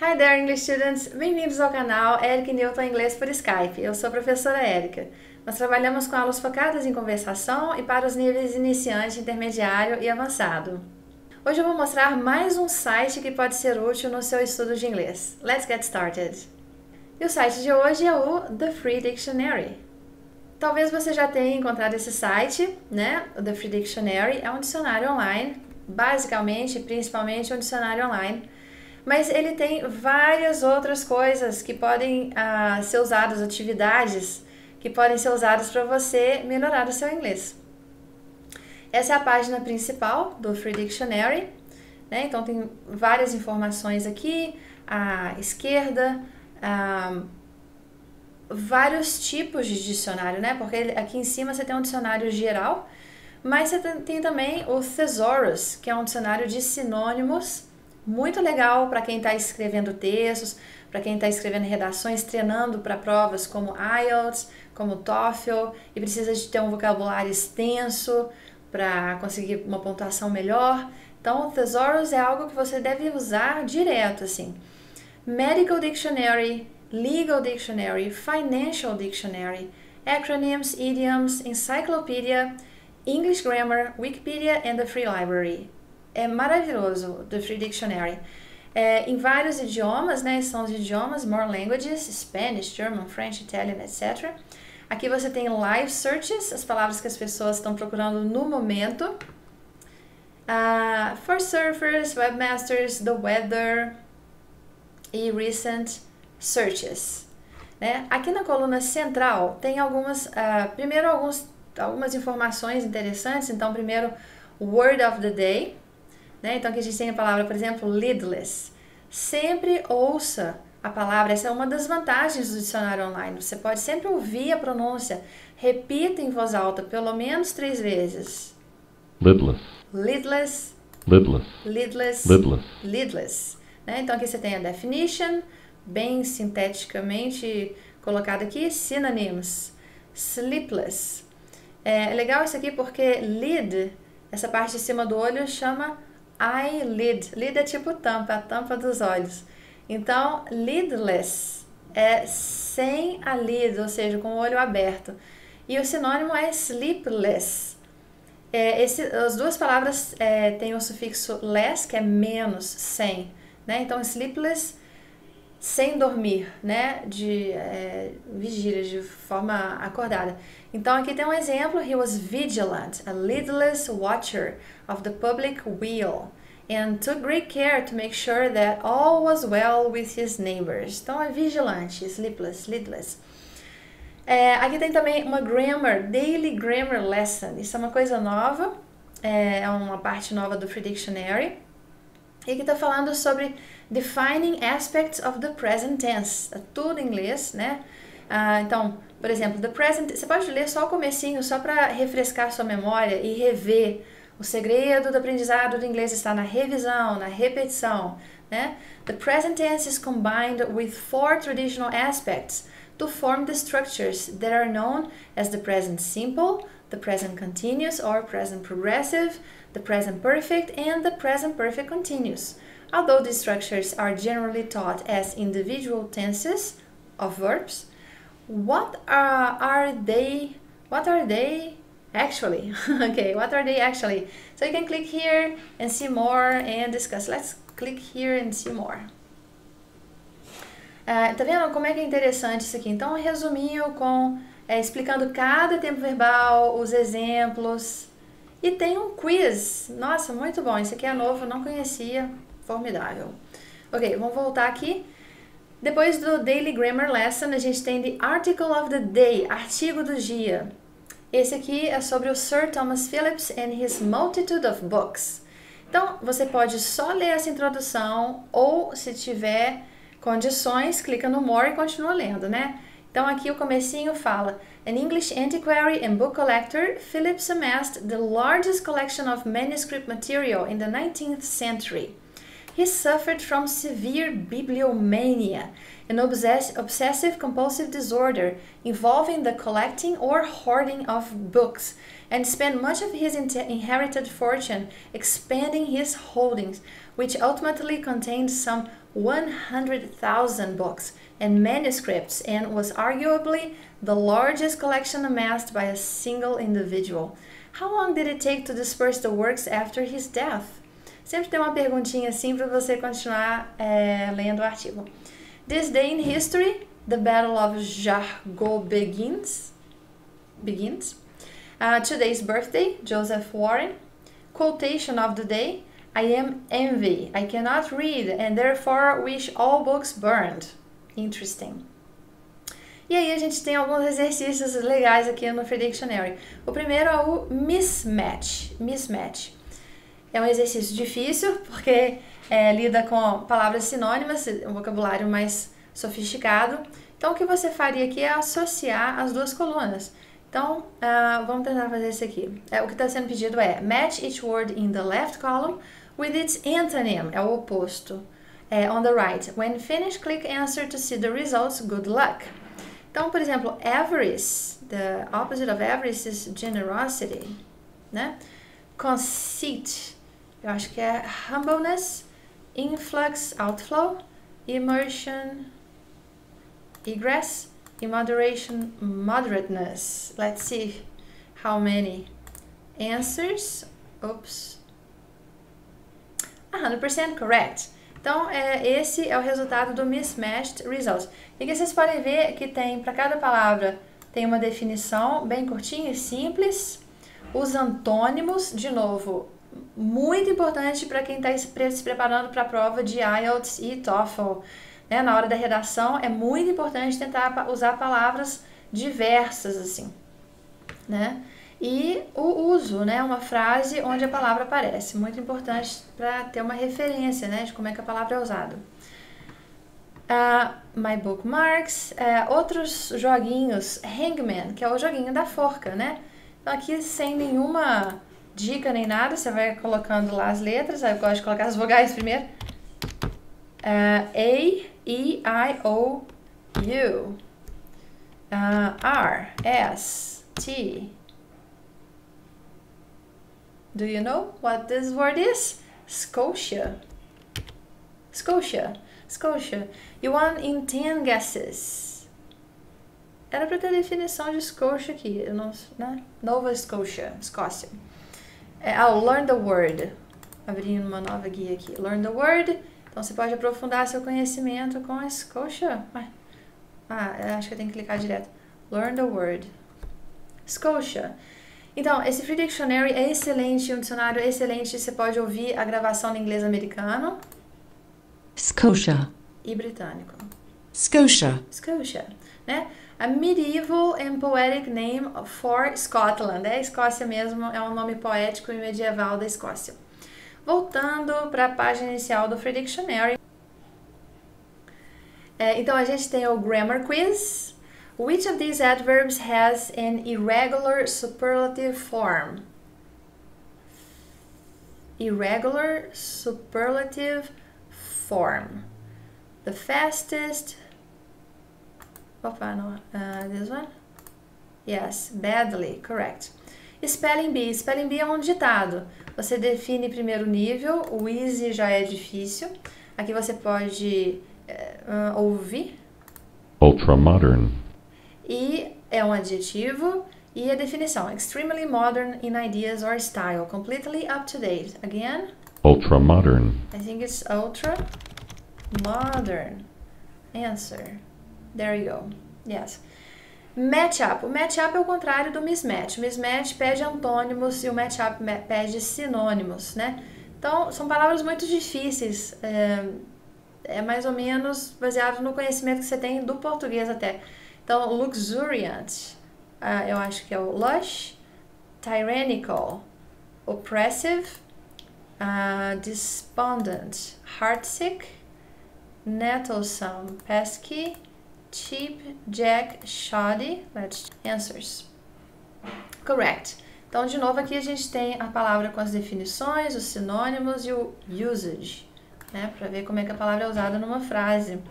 Hi there, English students! Bem-vindos ao canal Eric Newton Inglês por Skype. Eu sou a professora Érica. Nós trabalhamos com aulas focadas em conversação e para os níveis iniciante, intermediário e avançado. Hoje eu vou mostrar mais um site que pode ser útil no seu estudo de inglês. Let's get started! E o site de hoje é o The Free Dictionary. Talvez você já tenha encontrado esse site, né? O The Free Dictionary é um dicionário online, basicamente, principalmente um dicionário online mas ele tem várias outras coisas que podem uh, ser usadas, atividades que podem ser usadas para você melhorar o seu inglês. Essa é a página principal do Free Dictionary, né? então tem várias informações aqui, à esquerda, vários tipos de dicionário, né? porque aqui em cima você tem um dicionário geral, mas você tem também o Thesaurus, que é um dicionário de sinônimos muito legal para quem está escrevendo textos, para quem está escrevendo redações, treinando para provas como IELTS, como TOEFL e precisa de ter um vocabulário extenso para conseguir uma pontuação melhor. Então, o Thesaurus é algo que você deve usar direto, assim. Medical Dictionary, Legal Dictionary, Financial Dictionary, Acronyms, Idioms, Encyclopedia, English Grammar, Wikipedia and the Free Library é maravilhoso, The Free Dictionary. É, em vários idiomas, né? São os idiomas, more languages, Spanish, German, French, Italian, etc. Aqui você tem live searches, as palavras que as pessoas estão procurando no momento. Uh, for surfers, webmasters, the weather e recent searches. Né? Aqui na coluna central tem algumas, uh, primeiro alguns, algumas informações interessantes. Então, primeiro, word of the day, né? Então aqui a gente tem a palavra, por exemplo, lidless. Sempre ouça a palavra, essa é uma das vantagens do dicionário online. Você pode sempre ouvir a pronúncia. Repita em voz alta, pelo menos três vezes. Lidless. Lidless. Lidless. Lidless. Lidless. Lidless. Né? Então aqui você tem a definition, bem sinteticamente colocado aqui, synonyms. Sleepless. É legal isso aqui porque lid, essa parte de cima do olho, chama eyelid. Lid é tipo tampa, a tampa dos olhos. Então, lidless é sem a lid, ou seja, com o olho aberto. E o sinônimo é sleepless. É, esse, as duas palavras é, têm o sufixo less, que é menos, sem. Né? Então, sleepless, sem dormir, né? De é, vigília, de forma acordada. Então, aqui tem um exemplo. He was vigilant, a lidless watcher of the public weal and took great care to make sure that all was well with his neighbors. Então é vigilante, sleepless, lidless. É, aqui tem também uma grammar, daily grammar lesson. Isso é uma coisa nova, é, é uma parte nova do Free Dictionary. E aqui está falando sobre defining aspects of the present tense. É tudo em inglês, né? Ah, então, por exemplo, the present, você pode ler só o comecinho, só para refrescar sua memória e rever o segredo do aprendizado do inglês está na revisão, na repetição. Né? The present tense is combined with four traditional aspects to form the structures that are known as the present simple, the present continuous or present progressive, the present perfect, and the present perfect continuous. Although these structures are generally taught as individual tenses of verbs, what are, are they? What are they actually okay what are they actually so you can click here and see more and discuss let's click here and see more uh, tá vendo como é que é interessante isso aqui então um resuminho com é, explicando cada tempo verbal os exemplos e tem um quiz nossa muito bom esse aqui é novo não conhecia formidável ok vamos voltar aqui depois do Daily Grammar Lesson, a gente tem the Article of the Day, artigo do dia. Esse aqui é sobre o Sir Thomas Phillips and his multitude of books. Então, você pode só ler essa introdução ou, se tiver condições, clica no More e continua lendo, né? Então, aqui o comecinho fala An English antiquary and book collector, Phillips amassed the largest collection of manuscript material in the 19th century. He suffered from severe bibliomania, an obsess obsessive compulsive disorder involving the collecting or hoarding of books, and spent much of his inherited fortune expanding his holdings, which ultimately contained some 100,000 books and manuscripts and was arguably the largest collection amassed by a single individual. How long did it take to disperse the works after his death? Sempre tem uma perguntinha assim para você continuar é, lendo o artigo. This day in history, the Battle of Jargeau begins. Begins. Uh, today's birthday, Joseph Warren. Quotation of the day: I am envy. I cannot read and therefore wish all books burned. Interesting. E aí a gente tem alguns exercícios legais aqui no Free Dictionary. O primeiro é o mismatch. Mismatch. É um exercício difícil porque é, lida com palavras sinônimas, um vocabulário mais sofisticado. Então o que você faria aqui é associar as duas colunas. Então, uh, vamos tentar fazer isso aqui. É, o que está sendo pedido é match each word in the left column with its antonym, é o oposto. É, on the right. When finished, click answer to see the results. Good luck. Então, por exemplo, avarice, the opposite of avarice is generosity, né? Conceit, eu acho que é humbleness, influx, outflow, immersion, egress, immoderation, moderateness. Let's see how many answers. Oops. 100% correct. Então, é, esse é o resultado do mismatched results. E que vocês podem ver que tem, para cada palavra, tem uma definição bem curtinha e simples. Os antônimos, de novo, muito importante para quem está se preparando para a prova de IELTS e TOEFL. Né? Na hora da redação, é muito importante tentar usar palavras diversas, assim, né? E o uso, né? Uma frase onde a palavra aparece. Muito importante para ter uma referência, né? De como é que a palavra é usada. Uh, my Bookmarks, uh, outros joguinhos, Hangman, que é o joguinho da forca, né? Então aqui sem nenhuma dica nem nada, você vai colocando lá as letras, eu gosto de colocar as vogais primeiro. Uh, a, E, I, O, U. Uh, R, S, T, do you know what this word is? Scotia. Scotia. Scotia. You won in 10 guesses. Era para ter definição de Scotia aqui, não, né? Nova Scotia, Escócia. É, oh, learn the word. Abrindo uma nova guia aqui. Learn the word. Então você pode aprofundar seu conhecimento com a Scotia. Ah, acho que eu tenho que clicar direto. Learn the word. Scotia. Então, esse Free Dictionary é excelente, um dicionário excelente. Você pode ouvir a gravação no inglês americano. Scotia. E britânico. Scotia. Scotia, né? A medieval and poetic name for Scotland. É a Escócia mesmo, é um nome poético e medieval da Escócia. Voltando para a página inicial do Free Dictionary. É, então, a gente tem o Grammar Quiz, Which of these adverbs has an irregular superlative form? Irregular superlative form. The fastest. Opa, no, uh, this one? Yes, badly, correct. Spelling bee. Spelling bee é um ditado. Você define primeiro nível, o easy já é difícil. Aqui você pode uh, ouvir. Ultra modern. E é um adjetivo e a definição: extremely modern in ideas or style, completely up to date. Again? Ultra modern. I think it's ultra modern. Answer. There you go. Yes. Match-up. O match-up é o contrário do mismatch. O mismatch pede antônimos e o match-up pede sinônimos, né? Então, são palavras muito difíceis. É, é mais ou menos baseado no conhecimento que você tem do português até. Então, luxuriant, uh, eu acho que é o lush, tyrannical, oppressive, uh, despondent, heartsick, nettlesome, pesky, cheap, jack, shoddy. Let's answers. Correct. Então, de novo, aqui a gente tem a palavra com as definições, os sinônimos e o usage, né? Para ver como é que a palavra é usada numa frase.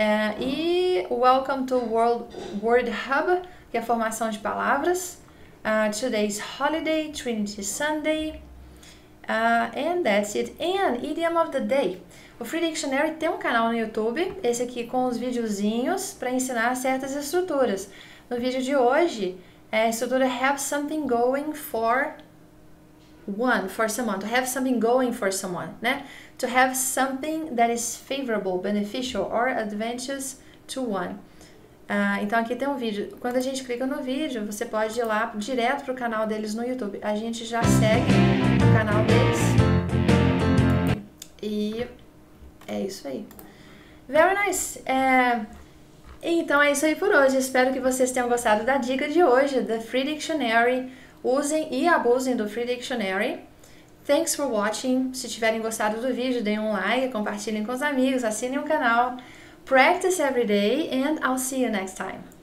É, e Welcome to World Word Hub, que é a formação de palavras. Uh, today's Holiday, Trinity Sunday. Uh, and that's it. And idiom of the day. O Free Dictionary tem um canal no YouTube, esse aqui com os videozinhos para ensinar certas estruturas. No vídeo de hoje, é a estrutura have something going for one, for someone. To have something going for someone, né? To have something that is favorable, beneficial or advantageous to one. Uh, então aqui tem um vídeo. Quando a gente clica no vídeo, você pode ir lá direto pro canal deles no YouTube. A gente já segue o canal deles. E é isso aí. Very nice. É... Então é isso aí por hoje. Espero que vocês tenham gostado da dica de hoje, da Free Dictionary. Usem e abusem do Free Dictionary. Thanks for watching. Se tiverem gostado do vídeo, deem um like, compartilhem com os amigos, assinem o canal. Practice every day and I'll see you next time.